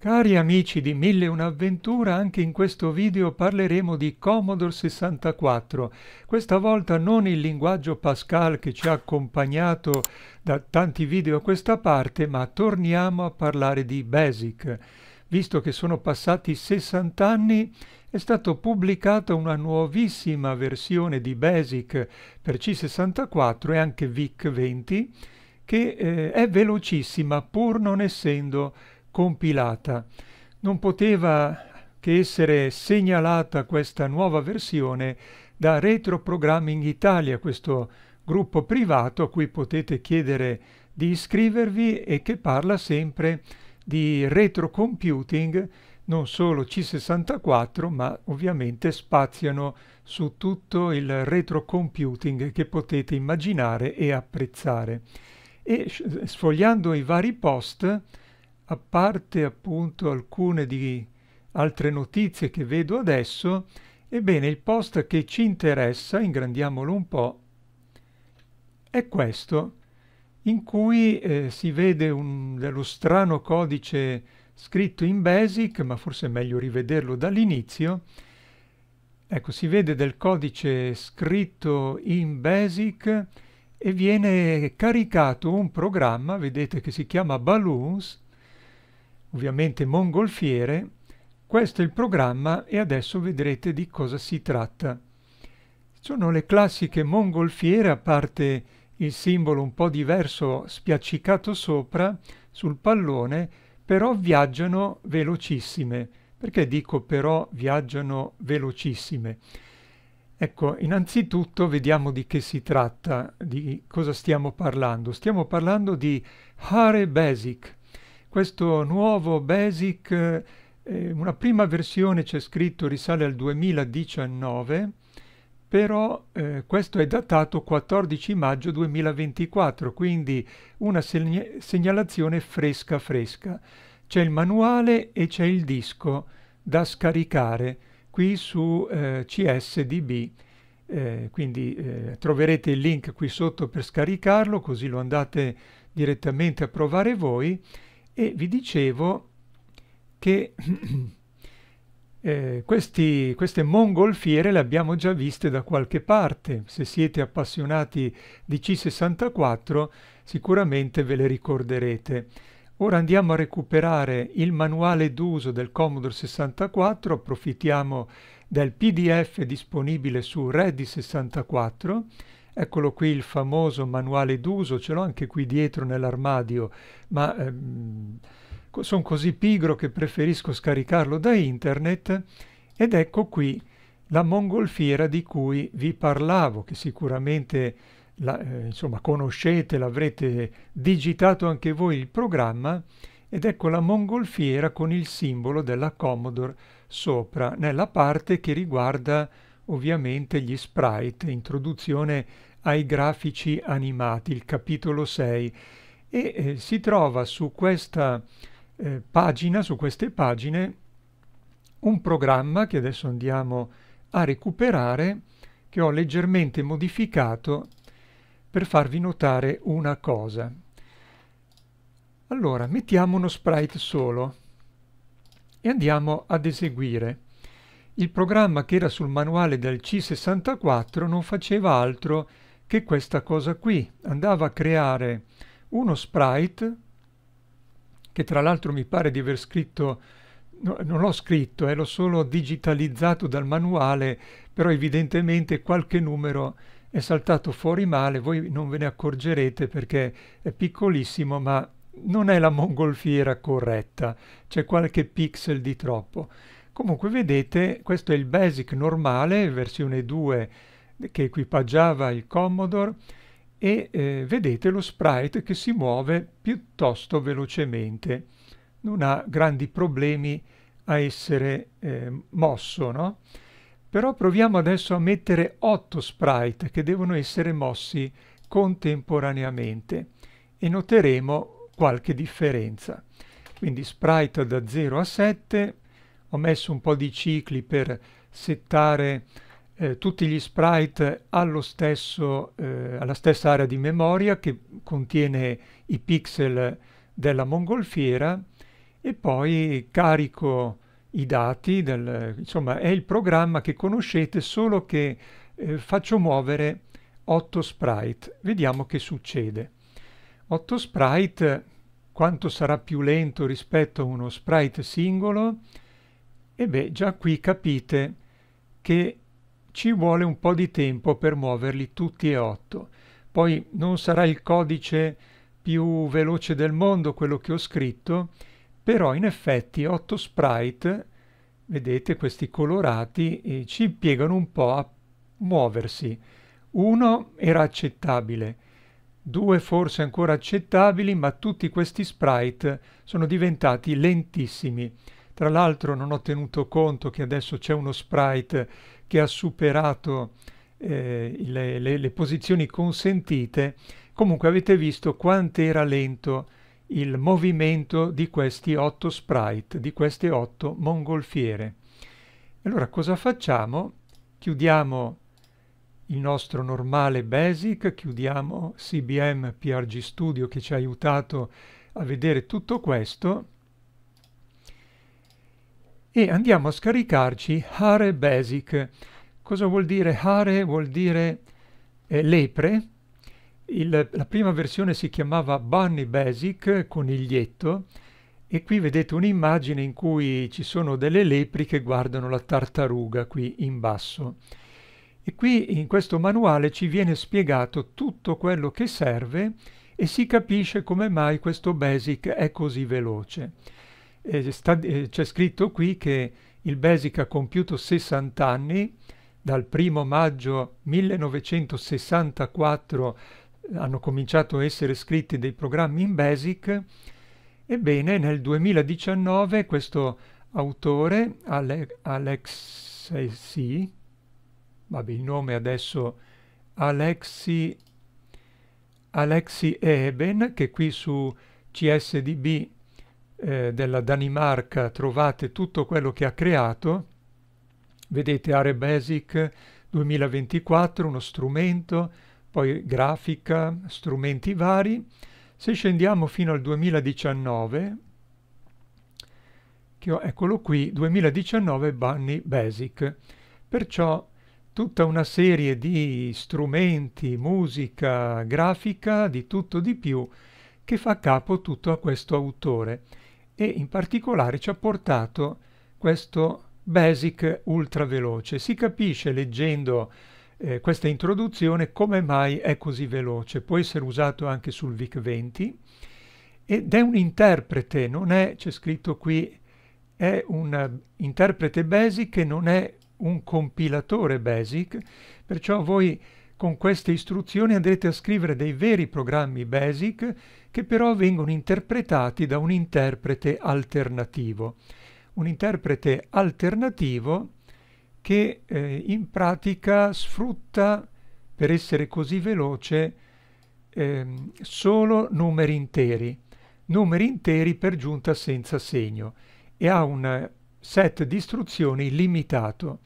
Cari amici di Mille Un'Avventura, anche in questo video parleremo di Commodore 64. Questa volta non il linguaggio Pascal che ci ha accompagnato da tanti video a questa parte, ma torniamo a parlare di BASIC. Visto che sono passati 60 anni, è stata pubblicata una nuovissima versione di BASIC per C64 e anche VIC-20 che eh, è velocissima pur non essendo compilata. Non poteva che essere segnalata questa nuova versione da Retro Programming Italia, questo gruppo privato a cui potete chiedere di iscrivervi e che parla sempre di retro computing, non solo C64, ma ovviamente spaziano su tutto il retro computing che potete immaginare e apprezzare. E sfogliando i vari post a parte appunto alcune di altre notizie che vedo adesso, ebbene il post che ci interessa, ingrandiamolo un po', è questo, in cui eh, si vede un, dello strano codice scritto in BASIC, ma forse è meglio rivederlo dall'inizio. Ecco, si vede del codice scritto in BASIC e viene caricato un programma, vedete che si chiama Balloons, ovviamente mongolfiere, questo è il programma e adesso vedrete di cosa si tratta. Sono le classiche mongolfiere, a parte il simbolo un po' diverso spiaccicato sopra, sul pallone, però viaggiano velocissime. Perché dico però viaggiano velocissime? Ecco, innanzitutto vediamo di che si tratta, di cosa stiamo parlando. Stiamo parlando di Hare Basic, questo nuovo Basic, eh, una prima versione c'è scritto risale al 2019, però eh, questo è datato 14 maggio 2024, quindi una segna- segnalazione fresca fresca. C'è il manuale e c'è il disco da scaricare qui su eh, CSDB. Eh, quindi eh, troverete il link qui sotto per scaricarlo, così lo andate direttamente a provare voi e vi dicevo che eh, questi, queste mongolfiere le abbiamo già viste da qualche parte. Se siete appassionati di C64 sicuramente ve le ricorderete. Ora andiamo a recuperare il manuale d'uso del Commodore 64, approfittiamo del PDF disponibile su Ready 64 Eccolo qui il famoso manuale d'uso, ce l'ho anche qui dietro nell'armadio, ma ehm, sono così pigro che preferisco scaricarlo da internet ed ecco qui la mongolfiera di cui vi parlavo, che sicuramente la, eh, insomma, conoscete, l'avrete digitato anche voi il programma, ed ecco la mongolfiera con il simbolo della Commodore sopra, nella parte che riguarda ovviamente gli sprite, introduzione ai grafici animati, il capitolo 6, e eh, si trova su questa eh, pagina, su queste pagine, un programma che adesso andiamo a recuperare, che ho leggermente modificato per farvi notare una cosa. Allora, mettiamo uno sprite solo e andiamo ad eseguire. Il programma che era sul manuale del C64 non faceva altro che questa cosa qui. Andava a creare uno sprite, che tra l'altro mi pare di aver scritto, no, non l'ho scritto, eh, l'ho solo digitalizzato dal manuale, però evidentemente qualche numero è saltato fuori male, voi non ve ne accorgerete perché è piccolissimo, ma non è la mongolfiera corretta, c'è qualche pixel di troppo. Comunque vedete, questo è il basic normale, versione 2 che equipaggiava il Commodore e eh, vedete lo sprite che si muove piuttosto velocemente, non ha grandi problemi a essere eh, mosso, no? Però proviamo adesso a mettere 8 sprite che devono essere mossi contemporaneamente e noteremo qualche differenza. Quindi sprite da 0 a 7, ho messo un po' di cicli per settare eh, tutti gli sprite stesso, eh, alla stessa area di memoria che contiene i pixel della mongolfiera e poi carico i dati, del, insomma è il programma che conoscete solo che eh, faccio muovere 8 sprite. Vediamo che succede. 8 sprite, quanto sarà più lento rispetto a uno sprite singolo? E beh, già qui capite che ci vuole un po' di tempo per muoverli tutti e 8. Poi non sarà il codice più veloce del mondo quello che ho scritto, però in effetti 8 sprite, vedete questi colorati, eh, ci impiegano un po' a muoversi. Uno era accettabile, due forse ancora accettabili, ma tutti questi sprite sono diventati lentissimi. Tra l'altro non ho tenuto conto che adesso c'è uno sprite che ha superato eh, le, le, le posizioni consentite. Comunque avete visto quanto era lento il movimento di questi otto sprite, di queste otto mongolfiere. Allora cosa facciamo? Chiudiamo il nostro normale Basic, chiudiamo CBM PRG Studio che ci ha aiutato a vedere tutto questo e andiamo a scaricarci Hare Basic. Cosa vuol dire Hare? Vuol dire eh, lepre, il, la prima versione si chiamava Bunny Basic, coniglietto, e qui vedete un'immagine in cui ci sono delle lepri che guardano la tartaruga qui in basso. E qui in questo manuale ci viene spiegato tutto quello che serve e si capisce come mai questo Basic è così veloce. Eh, eh, c'è scritto qui che il Basic ha compiuto 60 anni, dal 1 maggio 1964 hanno cominciato a essere scritti dei programmi in BASIC, ebbene nel 2019 questo autore, Ale- Alexei, vabbè il nome adesso Alexi, Alexi Eben, che qui su CSDB eh, della Danimarca trovate tutto quello che ha creato, vedete Are Basic 2024, uno strumento, poi grafica, strumenti vari. Se scendiamo fino al 2019, che ho, eccolo qui, 2019 Bunny Basic. Perciò tutta una serie di strumenti, musica, grafica, di tutto di più, che fa capo tutto a questo autore e in particolare ci ha portato questo Basic ultra veloce. Si capisce leggendo eh, questa introduzione come mai è così veloce. Può essere usato anche sul VIC-20 ed è un interprete, non è, c'è scritto qui, è un interprete BASIC e non è un compilatore BASIC, perciò voi con queste istruzioni andrete a scrivere dei veri programmi BASIC che però vengono interpretati da un interprete alternativo. Un interprete alternativo che eh, in pratica sfrutta, per essere così veloce, eh, solo numeri interi, numeri interi per giunta senza segno e ha un set di istruzioni limitato.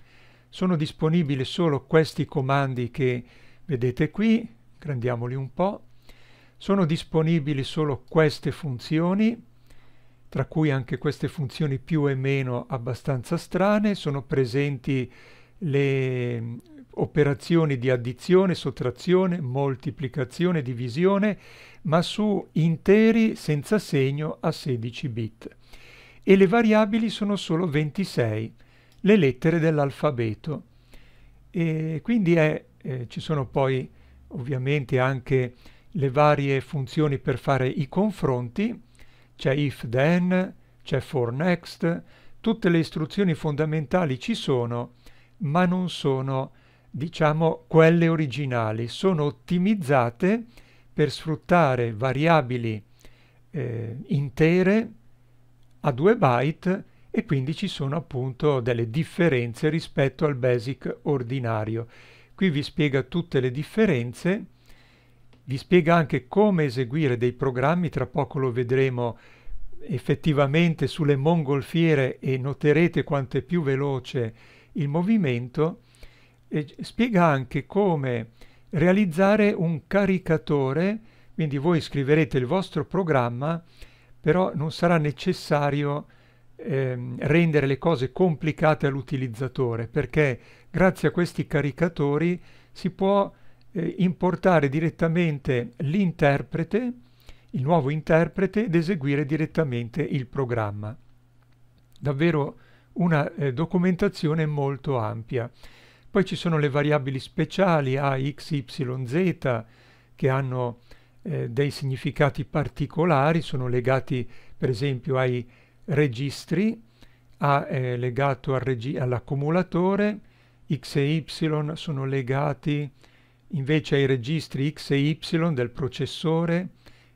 Sono disponibili solo questi comandi che vedete qui, grandiamoli un po', sono disponibili solo queste funzioni, tra cui anche queste funzioni più e meno abbastanza strane, sono presenti le mm, operazioni di addizione, sottrazione, moltiplicazione, divisione, ma su interi senza segno a 16 bit. E le variabili sono solo 26, le lettere dell'alfabeto. E quindi è, eh, ci sono poi ovviamente anche le varie funzioni per fare i confronti, c'è if then, c'è for next, tutte le istruzioni fondamentali ci sono, ma non sono, diciamo, quelle originali, sono ottimizzate per sfruttare variabili eh, intere a 2 byte e quindi ci sono appunto delle differenze rispetto al basic ordinario. Qui vi spiega tutte le differenze vi spiega anche come eseguire dei programmi, tra poco lo vedremo effettivamente sulle mongolfiere e noterete quanto è più veloce il movimento, e spiega anche come realizzare un caricatore, quindi voi scriverete il vostro programma, però non sarà necessario ehm, rendere le cose complicate all'utilizzatore, perché grazie a questi caricatori si può eh, importare direttamente l'interprete, il nuovo interprete, ed eseguire direttamente il programma. Davvero una eh, documentazione molto ampia. Poi ci sono le variabili speciali A, X, Y, Z che hanno eh, dei significati particolari, sono legati per esempio ai registri, A è legato al all'accumulatore, X e Y sono legati invece ai registri X e Y del processore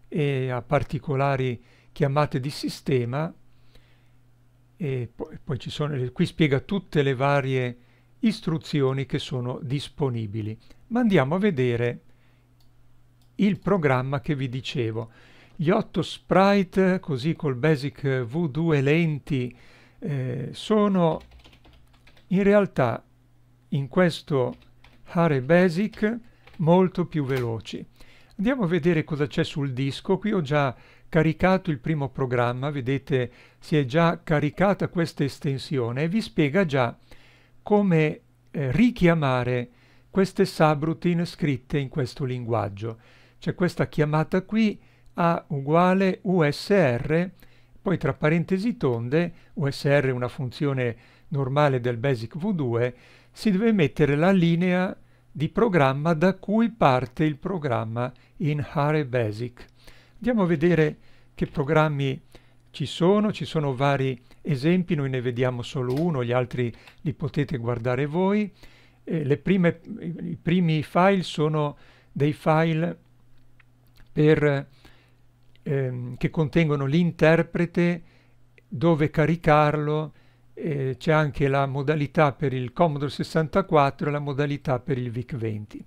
e a particolari chiamate di sistema e poi, poi ci sono, qui spiega tutte le varie istruzioni che sono disponibili. Ma andiamo a vedere il programma che vi dicevo. Gli otto sprite, così col Basic V2 lenti, eh, sono in realtà in questo Hare Basic molto più veloci. Andiamo a vedere cosa c'è sul disco. Qui ho già caricato il primo programma, vedete si è già caricata questa estensione e vi spiega già come eh, richiamare queste subroutine scritte in questo linguaggio. C'è questa chiamata qui A uguale USR, poi tra parentesi tonde, USR è una funzione normale del Basic V2, si deve mettere la linea di programma da cui parte il programma in Hare Basic. Andiamo a vedere che programmi ci sono, ci sono vari esempi, noi ne vediamo solo uno, gli altri li potete guardare voi. Eh, prime, I primi file sono dei file per, ehm, che contengono l'interprete, dove caricarlo, eh, c'è anche la modalità per il Commodore 64 e la modalità per il VIC-20.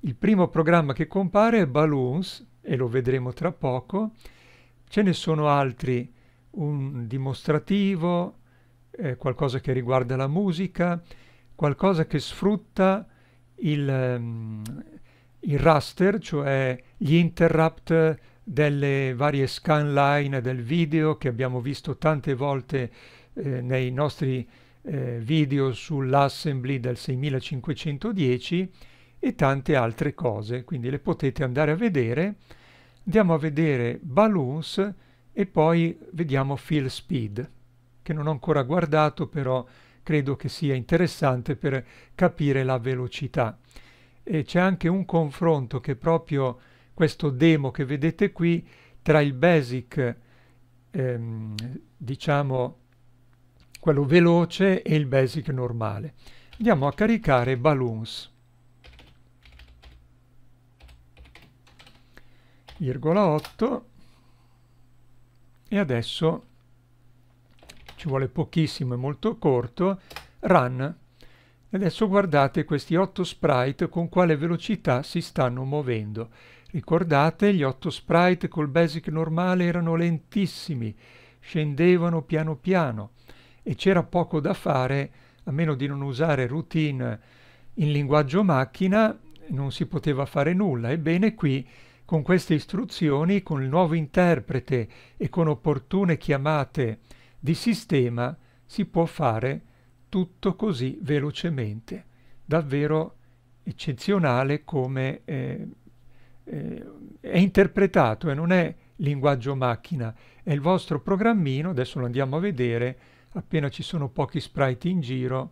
Il primo programma che compare è Balloons, e lo vedremo tra poco. Ce ne sono altri, un dimostrativo, eh, qualcosa che riguarda la musica, qualcosa che sfrutta il, um, il raster, cioè gli interrupt delle varie scanline del video che abbiamo visto tante volte eh, nei nostri eh, video sull'assembly del 6510 e tante altre cose, quindi le potete andare a vedere. Andiamo a vedere Balloons e poi vediamo Fill Speed, che non ho ancora guardato, però credo che sia interessante per capire la velocità. C'è anche un confronto che proprio questo demo che vedete qui tra il basic, ehm, diciamo, quello veloce e il basic normale. Andiamo a caricare Balloons. Virgola 8 e adesso ci vuole pochissimo e molto corto. Run. Adesso guardate questi otto sprite con quale velocità si stanno muovendo. Ricordate gli otto sprite col basic normale erano lentissimi scendevano piano piano e c'era poco da fare, a meno di non usare routine in linguaggio macchina, non si poteva fare nulla. Ebbene qui, con queste istruzioni, con il nuovo interprete e con opportune chiamate di sistema, si può fare tutto così velocemente. Davvero eccezionale come eh, eh, è interpretato e non è linguaggio macchina, è il vostro programmino, adesso lo andiamo a vedere, appena ci sono pochi sprite in giro,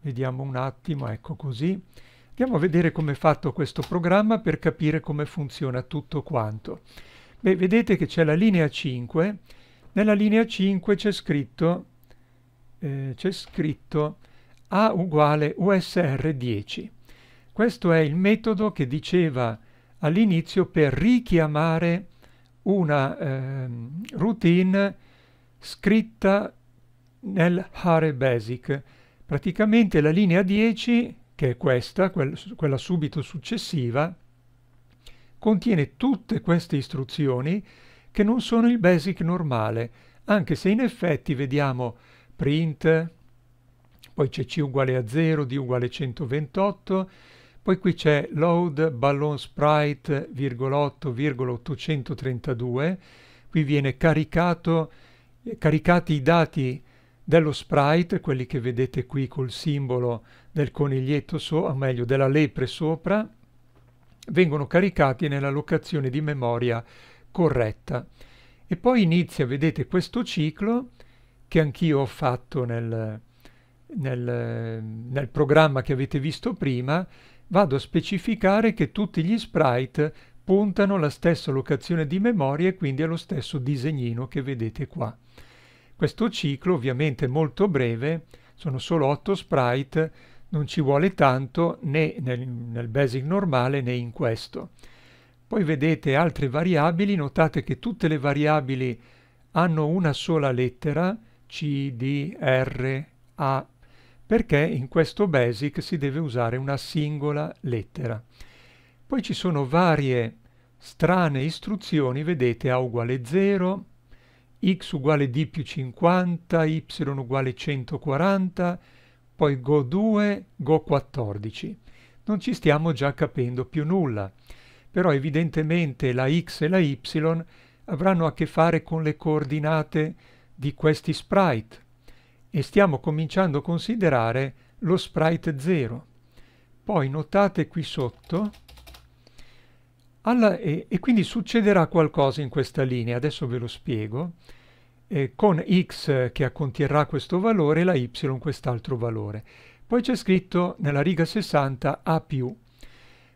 vediamo un attimo, ecco così. Andiamo a vedere come è fatto questo programma per capire come funziona tutto quanto. Beh, vedete che c'è la linea 5, nella linea 5 c'è scritto, eh, c'è scritto A uguale USR 10. Questo è il metodo che diceva all'inizio per richiamare una eh, routine scritta nel Hare Basic. Praticamente la linea 10, che è questa, quel, quella subito successiva, contiene tutte queste istruzioni che non sono il basic normale, anche se in effetti vediamo print, poi c'è C uguale a 0, D uguale 128, poi qui c'è load ballon sprite, virgola 8, virgola 832, qui viene caricato, eh, caricati i dati dello sprite, quelli che vedete qui col simbolo del coniglietto, so, o meglio della lepre sopra, vengono caricati nella locazione di memoria corretta. E poi inizia, vedete, questo ciclo che anch'io ho fatto nel, nel, nel programma che avete visto prima, vado a specificare che tutti gli sprite puntano alla stessa locazione di memoria e quindi allo stesso disegnino che vedete qua. Questo ciclo ovviamente è molto breve, sono solo 8 sprite, non ci vuole tanto né nel, nel basic normale né in questo. Poi vedete altre variabili, notate che tutte le variabili hanno una sola lettera, C, D, R, A, perché in questo basic si deve usare una singola lettera. Poi ci sono varie strane istruzioni, vedete A uguale 0, x uguale d più 50, y uguale 140, poi Go 2, Go 14. Non ci stiamo già capendo più nulla, però evidentemente la x e la y avranno a che fare con le coordinate di questi sprite e stiamo cominciando a considerare lo sprite 0. Poi notate qui sotto, alla, e, e, quindi succederà qualcosa in questa linea, adesso ve lo spiego, eh, con x che conterrà questo valore e la y quest'altro valore. Poi c'è scritto nella riga 60 A+.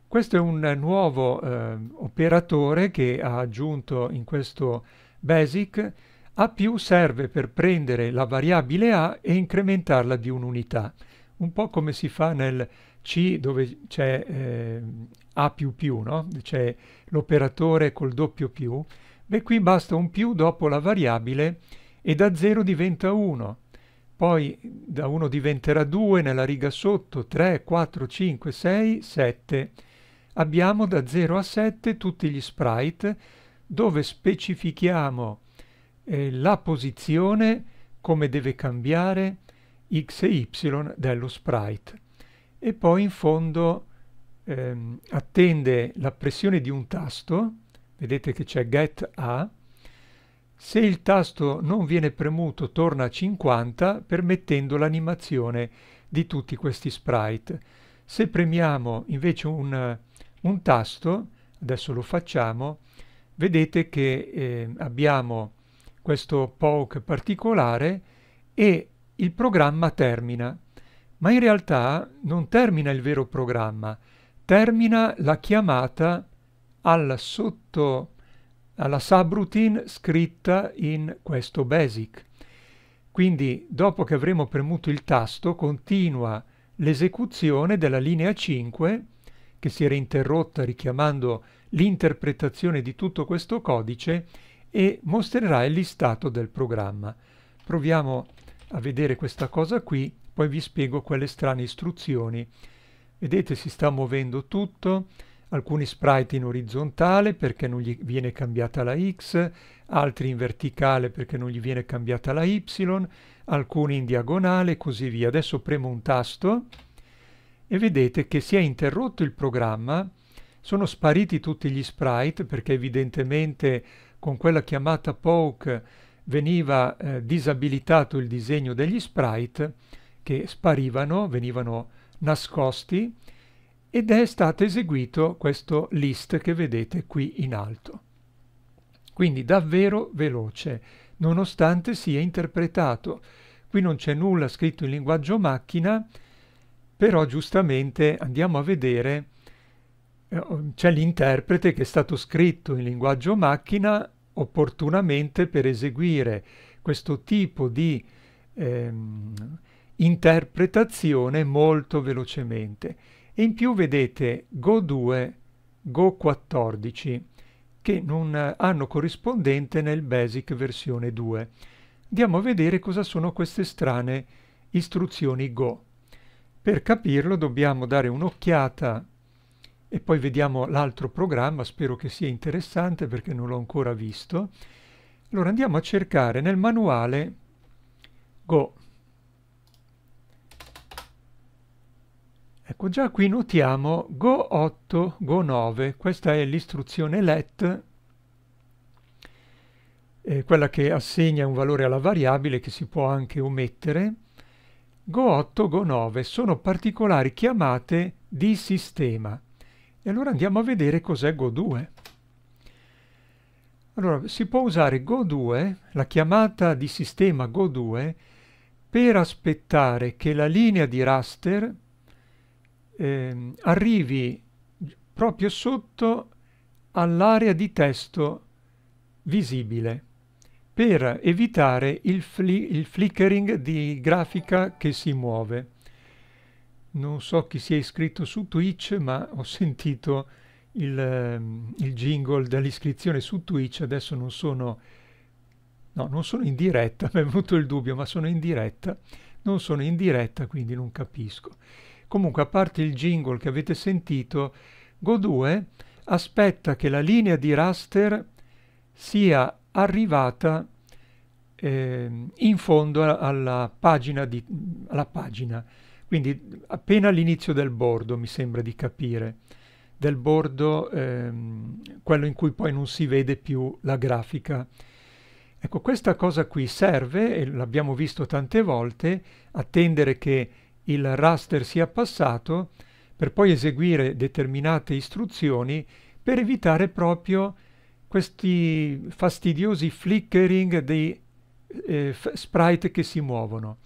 Questo è un nuovo eh, operatore che ha aggiunto in questo basic a più serve per prendere la variabile A e incrementarla di un'unità, un po' come si fa nel C dove c'è eh, A più più, no? c'è l'operatore col doppio più. Beh, qui basta un più dopo la variabile e da 0 diventa 1. Poi da 1 diventerà 2 nella riga sotto, 3, 4, 5, 6, 7. Abbiamo da 0 a 7 tutti gli sprite dove specifichiamo eh, la posizione, come deve cambiare x e y dello sprite. E poi in fondo ehm, attende la pressione di un tasto, vedete che c'è get A, se il tasto non viene premuto torna a 50 permettendo l'animazione di tutti questi sprite. Se premiamo invece un, un tasto, adesso lo facciamo, vedete che eh, abbiamo questo poke particolare e il programma termina. Ma in realtà non termina il vero programma, termina la chiamata alla, sotto, alla subroutine scritta in questo basic. Quindi dopo che avremo premuto il tasto continua l'esecuzione della linea 5 che si era interrotta richiamando l'interpretazione di tutto questo codice e mostrerà il listato del programma. Proviamo a vedere questa cosa qui, poi vi spiego quelle strane istruzioni. Vedete si sta muovendo tutto, alcuni sprite in orizzontale perché non gli viene cambiata la x, altri in verticale perché non gli viene cambiata la y, alcuni in diagonale e così via. Adesso premo un tasto e vedete che si è interrotto il programma, sono spariti tutti gli sprite perché evidentemente con quella chiamata poke veniva eh, disabilitato il disegno degli sprite che sparivano, venivano nascosti ed è stato eseguito questo list che vedete qui in alto. Quindi davvero veloce, nonostante sia interpretato. Qui non c'è nulla scritto in linguaggio macchina, però giustamente andiamo a vedere, eh, c'è l'interprete che è stato scritto in linguaggio macchina opportunamente per eseguire questo tipo di ehm, interpretazione molto velocemente. E in più vedete Go 2, Go 14 che non hanno corrispondente nel Basic versione 2. Andiamo a vedere cosa sono queste strane istruzioni Go. Per capirlo dobbiamo dare un'occhiata e poi vediamo l'altro programma, spero che sia interessante perché non l'ho ancora visto. Allora andiamo a cercare nel manuale Go. Ecco, già qui notiamo Go 8, Go 9, questa è l'istruzione let eh, quella che assegna un valore alla variabile che si può anche omettere. Go8, Go9 sono particolari chiamate di sistema. E allora andiamo a vedere cos'è Go2. Allora, si può usare Go2, la chiamata di sistema Go2, per aspettare che la linea di raster eh, arrivi proprio sotto all'area di testo visibile per evitare il, fli il flickering di grafica che si muove. Non so chi si è iscritto su Twitch, ma ho sentito il, ehm, il jingle dell'iscrizione su Twitch, adesso non sono, no, non sono in diretta, mi è venuto il dubbio, ma sono in diretta, non sono in diretta, quindi non capisco. Comunque, a parte il jingle che avete sentito, Go2 aspetta che la linea di raster sia arrivata eh, in fondo alla pagina, di, alla pagina, quindi appena all'inizio del bordo, mi sembra di capire, del bordo, ehm, quello in cui poi non si vede più la grafica. Ecco, questa cosa qui serve, e l'abbiamo visto tante volte, attendere che il raster sia passato per poi eseguire determinate istruzioni per evitare proprio questi fastidiosi flickering dei eh, sprite che si muovono.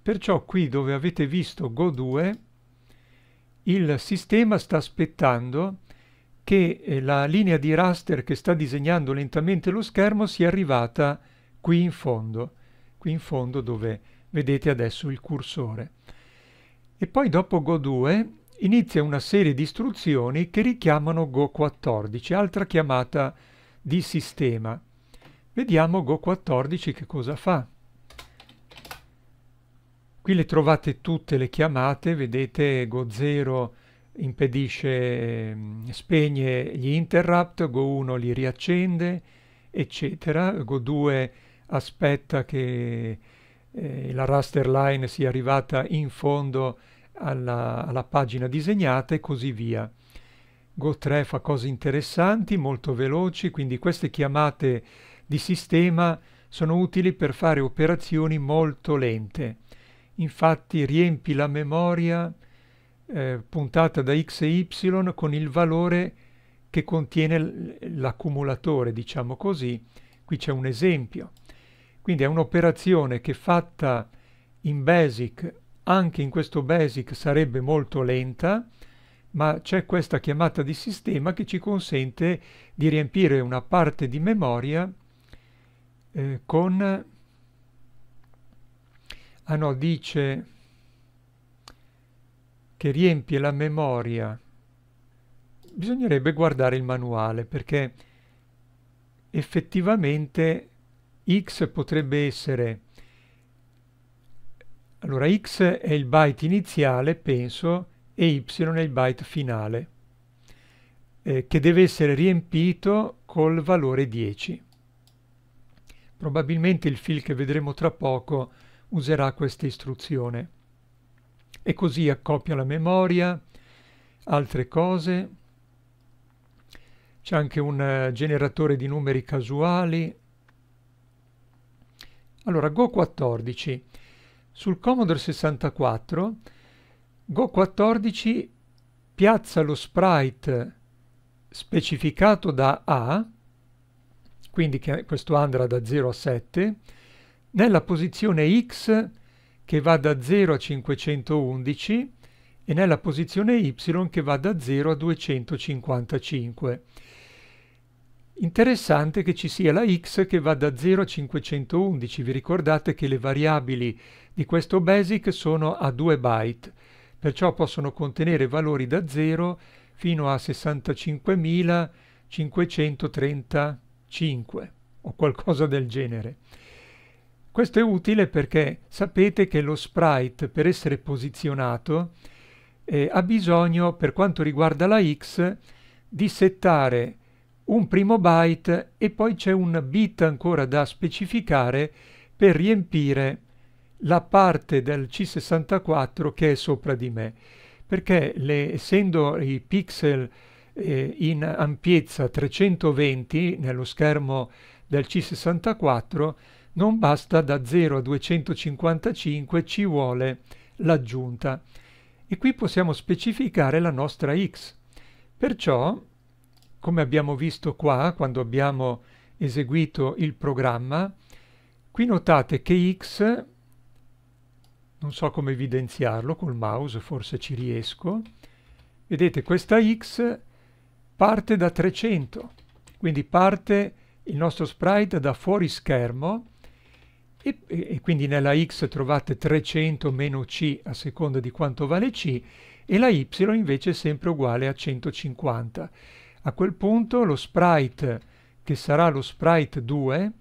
Perciò qui dove avete visto Go2 il sistema sta aspettando che eh, la linea di raster che sta disegnando lentamente lo schermo sia arrivata qui in fondo, qui in fondo dove vedete adesso il cursore. E poi dopo Go2 inizia una serie di istruzioni che richiamano Go14, altra chiamata di sistema. Vediamo Go14 che cosa fa. Qui le trovate tutte le chiamate, vedete Go0 impedisce, mm, spegne gli interrupt, Go1 li riaccende, eccetera. Go2 aspetta che eh, la raster line sia arrivata in fondo alla, alla pagina disegnata e così via. Go3 fa cose interessanti, molto veloci, quindi queste chiamate di sistema sono utili per fare operazioni molto lente. Infatti riempi la memoria eh, puntata da x e y con il valore che contiene l'accumulatore, diciamo così. Qui c'è un esempio. Quindi è un'operazione che fatta in BASIC anche in questo BASIC sarebbe molto lenta, ma c'è questa chiamata di sistema che ci consente di riempire una parte di memoria eh, con... Ah no, dice che riempie la memoria. Bisognerebbe guardare il manuale perché effettivamente x potrebbe essere allora x è il byte iniziale, penso, e y è il byte finale, eh, che deve essere riempito col valore 10. Probabilmente il fil che vedremo tra poco userà questa istruzione. E così accoppia la memoria, altre cose. C'è anche un uh, generatore di numeri casuali. Allora, Go14 sul Commodore 64 Go14 piazza lo sprite specificato da A, quindi questo andrà da 0 a 7, nella posizione X che va da 0 a 511 e nella posizione Y che va da 0 a 255. Interessante che ci sia la x che va da 0 a 511. Vi ricordate che le variabili di questo BASIC sono a 2 byte, perciò possono contenere valori da 0 fino a 65.535 o qualcosa del genere. Questo è utile perché sapete che lo sprite per essere posizionato eh, ha bisogno, per quanto riguarda la x, di settare un primo byte e poi c'è un bit ancora da specificare per riempire la parte del C64 che è sopra di me, perché le, essendo i pixel eh, in ampiezza 320 nello schermo del C64 non basta da 0 a 255, ci vuole l'aggiunta. E qui possiamo specificare la nostra x. Perciò, come abbiamo visto qua, quando abbiamo eseguito il programma, qui notate che x, non so come evidenziarlo col mouse, forse ci riesco, vedete questa x parte da 300, quindi parte il nostro sprite da fuori schermo e, e, quindi nella x trovate 300 meno c a seconda di quanto vale c e la y invece è sempre uguale a 150. A quel punto lo sprite che sarà lo sprite 2,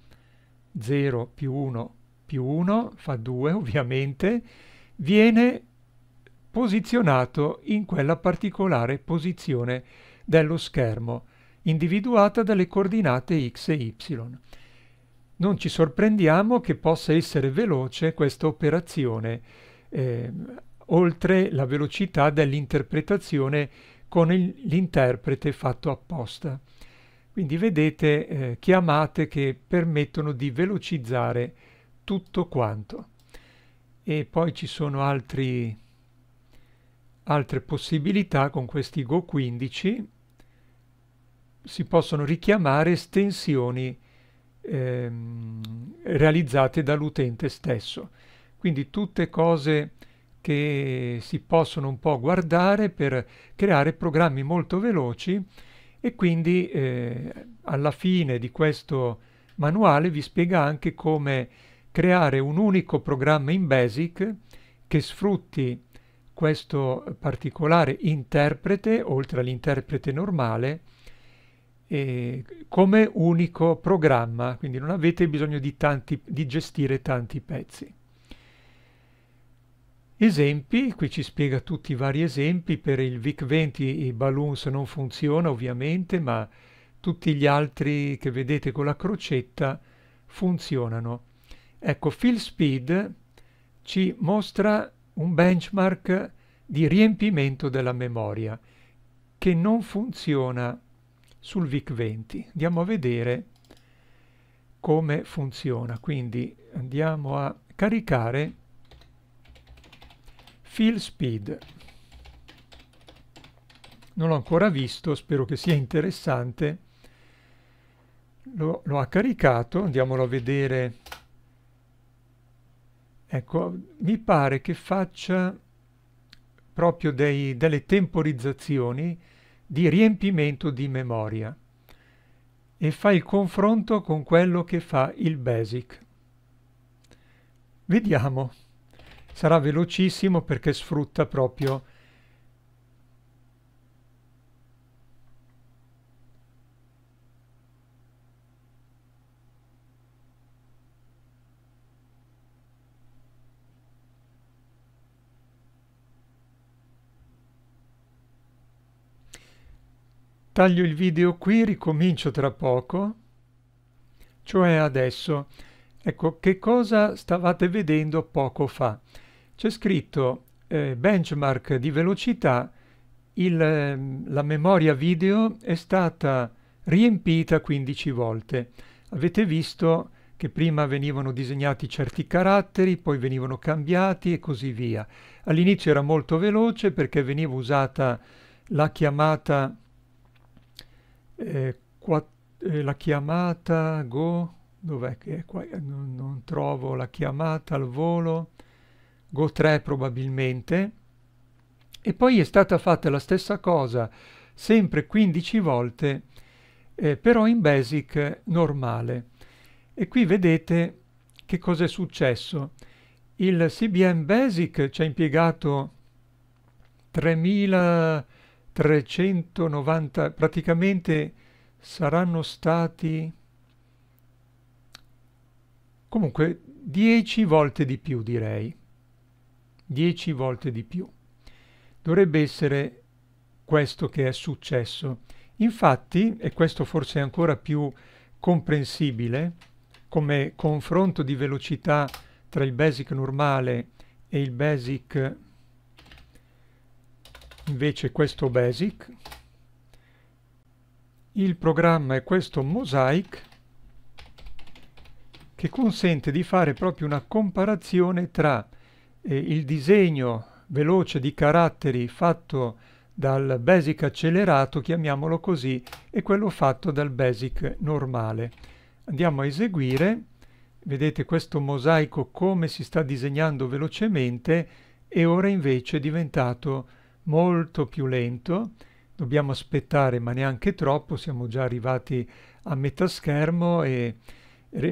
0 più 1 più 1 fa 2 ovviamente, viene posizionato in quella particolare posizione dello schermo, individuata dalle coordinate x e y. Non ci sorprendiamo che possa essere veloce questa operazione, eh, oltre la velocità dell'interpretazione con l'interprete fatto apposta. Quindi vedete eh, chiamate che permettono di velocizzare tutto quanto. E poi ci sono altri, altre possibilità con questi Go 15. Si possono richiamare estensioni ehm, realizzate dall'utente stesso. Quindi tutte cose che si possono un po' guardare per creare programmi molto veloci e quindi eh, alla fine di questo manuale vi spiega anche come creare un unico programma in BASIC che sfrutti questo particolare interprete, oltre all'interprete normale, eh, come unico programma, quindi non avete bisogno di, tanti, di gestire tanti pezzi. Esempi, qui ci spiega tutti i vari esempi, per il VIC-20 i balloons non funziona ovviamente, ma tutti gli altri che vedete con la crocetta funzionano. Ecco, Fill Speed ci mostra un benchmark di riempimento della memoria che non funziona sul VIC-20. Andiamo a vedere come funziona. Quindi andiamo a caricare Fill Speed. Non l'ho ancora visto, spero che sia interessante. Lo, lo ha caricato, andiamolo a vedere. Ecco, mi pare che faccia proprio dei, delle temporizzazioni di riempimento di memoria e fa il confronto con quello che fa il BASIC. Vediamo. Sarà velocissimo perché sfrutta proprio Taglio il video qui, ricomincio tra poco, cioè adesso. Ecco, che cosa stavate vedendo poco fa? C'è scritto eh, benchmark di velocità, il, ehm, la memoria video è stata riempita 15 volte. Avete visto che prima venivano disegnati certi caratteri, poi venivano cambiati e così via. All'inizio era molto veloce perché veniva usata la chiamata eh, qua, eh, la chiamata Go, dov'è che è qua? Non, non trovo la chiamata al volo, Go 3 probabilmente, e poi è stata fatta la stessa cosa sempre 15 volte, eh, però in Basic normale. E qui vedete che cosa è successo. Il CBM Basic ci ha impiegato 3000 390, praticamente saranno stati comunque 10 volte di più direi, 10 volte di più. Dovrebbe essere questo che è successo. Infatti, e questo forse è ancora più comprensibile, come confronto di velocità tra il basic normale e il basic invece questo basic il programma è questo mosaic che consente di fare proprio una comparazione tra eh, il disegno veloce di caratteri fatto dal BASIC accelerato, chiamiamolo così, e quello fatto dal BASIC normale. Andiamo a eseguire, vedete questo mosaico come si sta disegnando velocemente e ora invece è diventato molto più lento. Dobbiamo aspettare, ma neanche troppo, siamo già arrivati a metà schermo e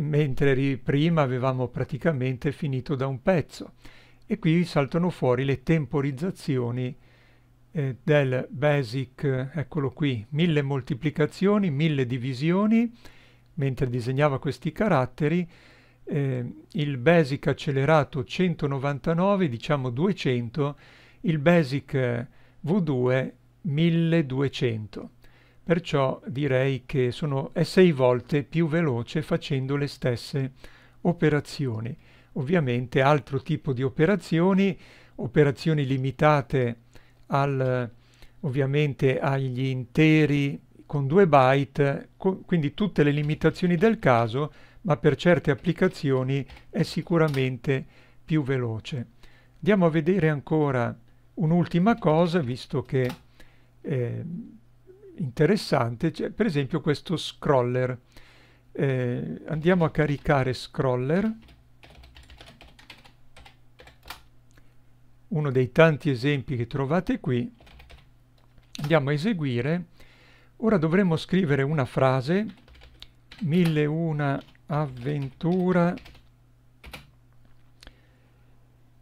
mentre prima avevamo praticamente finito da un pezzo. E qui saltano fuori le temporizzazioni eh, del basic, eccolo qui, mille moltiplicazioni, mille divisioni, mentre disegnava questi caratteri, eh, il basic accelerato 199, diciamo 200, il basic V2 1200. Perciò direi che sono, è sei volte più veloce facendo le stesse operazioni. Ovviamente altro tipo di operazioni, operazioni limitate al, ovviamente agli interi con 2 byte, co- quindi tutte le limitazioni del caso, ma per certe applicazioni è sicuramente più veloce. Andiamo a vedere ancora un'ultima cosa, visto che è interessante, c'è per esempio questo scroller. Eh, andiamo a caricare scroller. Uno dei tanti esempi che trovate qui, andiamo a eseguire, ora dovremo scrivere una frase, mille una avventura.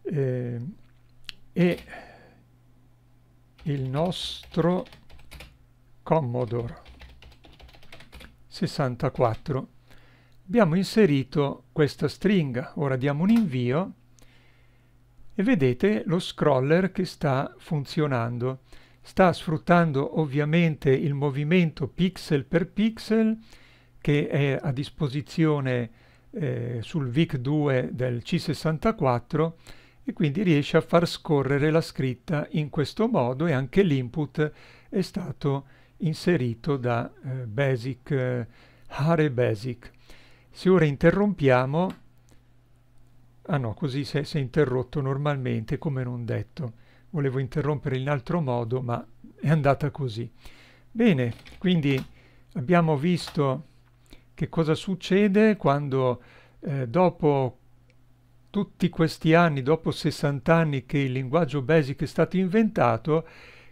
Eh, e il nostro Commodore 64. Abbiamo inserito questa stringa, ora diamo un invio e vedete lo scroller che sta funzionando. Sta sfruttando ovviamente il movimento pixel per pixel che è a disposizione eh, sul VIC2 del C64 e quindi riesce a far scorrere la scritta in questo modo e anche l'input è stato inserito da eh, Basic, eh, Hare Basic. Se ora interrompiamo Ah no, così si è, interrotto normalmente, come non detto. Volevo interrompere in altro modo, ma è andata così. Bene, quindi abbiamo visto che cosa succede quando eh, dopo tutti questi anni, dopo 60 anni che il linguaggio BASIC è stato inventato,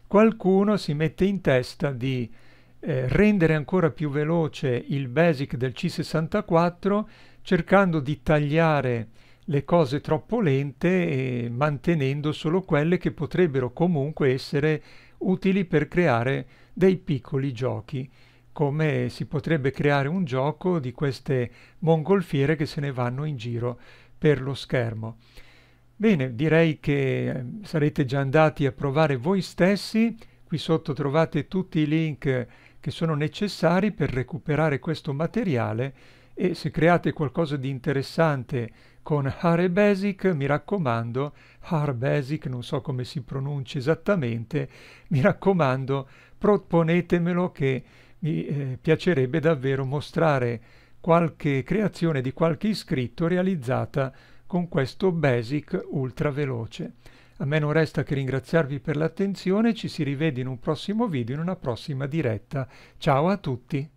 qualcuno si mette in testa di eh, rendere ancora più veloce il BASIC del C64 cercando di tagliare le cose troppo lente e mantenendo solo quelle che potrebbero comunque essere utili per creare dei piccoli giochi, come si potrebbe creare un gioco di queste mongolfiere che se ne vanno in giro per lo schermo. Bene, direi che eh, sarete già andati a provare voi stessi, qui sotto trovate tutti i link che sono necessari per recuperare questo materiale e se create qualcosa di interessante con Hare Basic, mi raccomando, Hare Basic, non so come si pronuncia esattamente, mi raccomando, proponetemelo che mi eh, piacerebbe davvero mostrare qualche creazione di qualche iscritto realizzata con questo Basic ultra veloce. A me non resta che ringraziarvi per l'attenzione, ci si rivede in un prossimo video, in una prossima diretta. Ciao a tutti!